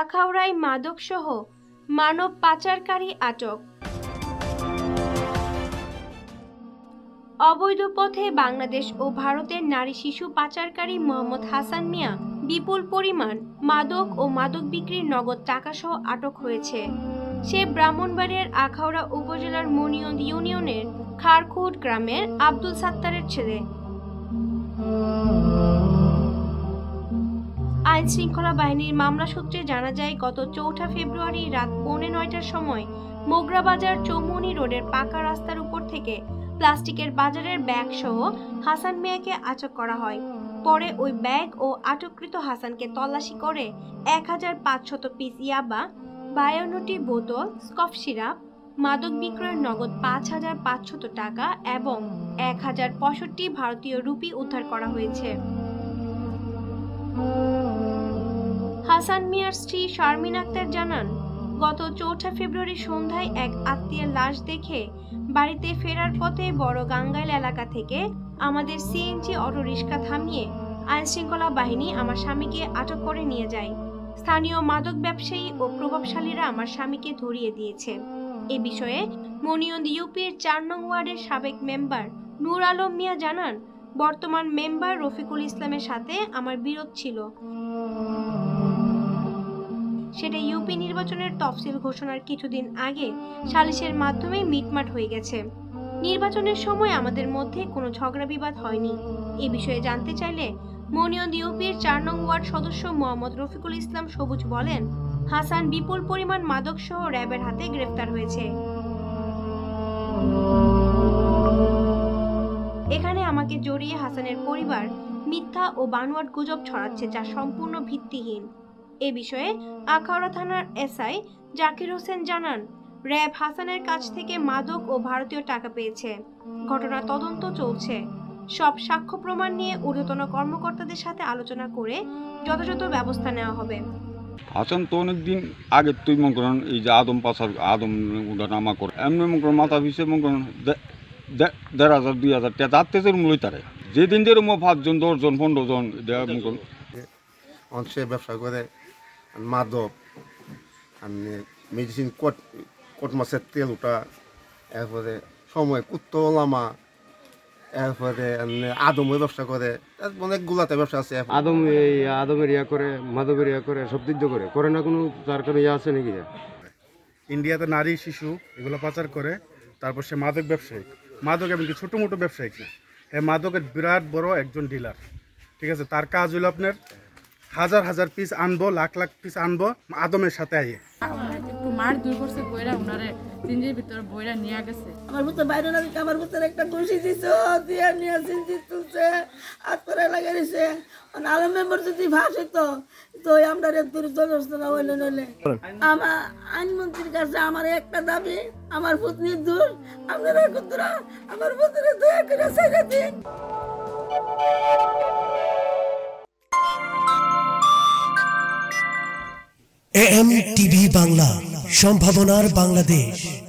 আখাউড়ায় মাদকসহ মানব পাচারকারী আটক। অবৈধ পথে বাংলাদেশ ও ভারতের নারী শিশু পাচারকারী মোহাম্মদ হাসান মিয়া বিপুল পরিমাণ মাদক ও মাদক বিক্রির নগদ টাকাসহ আটক হয়েছে। সে ব্রাহ্মণবাড়িয়ার আখাউড়া উপজেলার মনিয়ন্দ ইউনিয়নের খারকুট গ্রামের আব্দুল সাত্তারের ছেলে। আইন শৃঙ্খলা বাহিনীর মামলা সূত্রে জানা যায়, গত চৌঠা ফেব্রুয়ারি রাত পৌনে নয়টার সময় মোগরা বাজার চৌমনি রোডের পাকা রাস্তার উপর থেকে প্লাস্টিকের বাজারের ব্যাগ সহ হাসান মিয়াকে আটক করা হয়। পরে ওই ব্যাগ ও আটককৃত হাসানকে তল্লাশি করে এক হাজার পাঁচশত পিস ইয়াবা, বায়ান্নটি বোতল, স্কফ সিরাপ, মাদক বিক্রয়ের নগদ পাঁচ হাজার পাঁচশত টাকা এবং এক হাজার পঁয়ষট্টি ভারতীয় রুপি উদ্ধার করা হয়েছে। হাসান মিয়ার স্ত্রী শারমিন আক্তার জানান, গত চৌঠা ফেব্রুয়ারি সন্ধ্যায় এক আত্মীয়ের লাশ দেখে বাড়িতে ফেরার পথে বড় গাঙ্গাইল এলাকা থেকে আমাদের সিএনজি অটো রিক্সা থামিয়ে আইন শৃঙ্খলা বাহিনী আমার স্বামীকে আটক করে নিয়ে যায়। স্থানীয় মাদক ব্যবসায়ী ও প্রভাবশালীরা আমার স্বামীকে ধরিয়ে দিয়েছে। এ বিষয়ে মনিয়ন্দ ইউপির চার নং ওয়ার্ডের সাবেক মেম্বার নূর আলম মিয়া জানান, বর্তমান মেম্বার রফিকুল ইসলামের সাথে আমার বিরোধ ছিল। সেটা ইউপি নির্বাচনের তফসিল ঘোষণার কিছুদিন আগে সালিশের মাধ্যমে মিটমাট হয়ে গেছে। নির্বাচনের সময় আমাদের মধ্যে কোনো ঝগড়া বিবাদ হয়নি। এ বিষয়ে জানতে চাইলে মনিয়ন ইউপির চার নং ওয়ার্ড সদস্য মোহাম্মদ রফিকুল ইসলাম সবুজ বলেন, হাসান বিপুল পরিমাণ মাদক সহ র্যাবের হাতে গ্রেফতার হয়েছে। এখানে আমাকে জড়িয়ে হাসানের পরিবার মিথ্যা ও বানোয়াট গুজব ছড়াচ্ছে যা সম্পূর্ণ ভিত্তিহীন। এ বিষয়ে আখাউড়া থানার এসআই জাকির হোসেন জানান র্যাব হাসানের কাছ থেকে মাদক ও ভারতীয় টাকা পেয়েছে। ঘটনা তদন্ত চলছে। সব সাক্ষ্য প্রমাণ নিয়ে ঊর্ধ্বতন কর্মকর্তাদের সাথে আলোচনা করে যথাযথ ব্যবস্থা নেওয়া হবে। হাসান তো অনেকদিন আগে তুই মনে করেন এই যে আদম পাশার আদম উঠা নামা করে এমনি মনে করেন মাথা পিছে মনে করেন দেড় হাজার দুই হাজার টাকা তার তেজের মূলই তারে। যেদিন যেরকম পাঁচজন দশজন পনেরো জন এটা মনে করেন। ব্যবসা করে মাদক মেডিসিন কোট কোট মাছের তেল ওটা এরপরে সময় কুত্তলামা এরপরে আদমের ব্যবসা করে অনেকগুলাতে ব্যবসা আছে আদম এই আদমের ইয়া করে মাদকের ইয়া করে সব দিক করে। করে না কোনো তার কোনো ইয়া আছে নাকি? ইন্ডিয়াতে নারী শিশু এগুলো পাচার করে তারপর সে মাদক ব্যবসায়ী। মাদক এমনকি ছোটো মোটো ব্যবসায়িক না। এই মাদকের বিরাট বড় একজন ডিলার ঠিক আছে? তার কাজ হলো আপনার হাজার হাজার পিস আনব লাখ লাখ পিস আনব আদমের সাথে আইয়ে। মার দুই করছে বইরা উনারে তিনজির ভিতরে বইরা নিয়ে গেছে। আমার ভিতরে বাইরে আমার ভিতরে একটা খুশি দিছ দিয়ে নিয়ে তুলছে লাগাইছে আলম মেম্বার যদি ভাস হইতো তো আমরা একটু জনস্থনা হইলে নইলে আমার আইনমন্ত্রীর কাছে আমার একটা দাবি আমার পুতনির দূর আপনারা কুতুরা আমার পুত্রে দয়া করে ছেড়ে দিন। এএম টিভি বাংলা সম্ভাবনার বাংলাদেশ।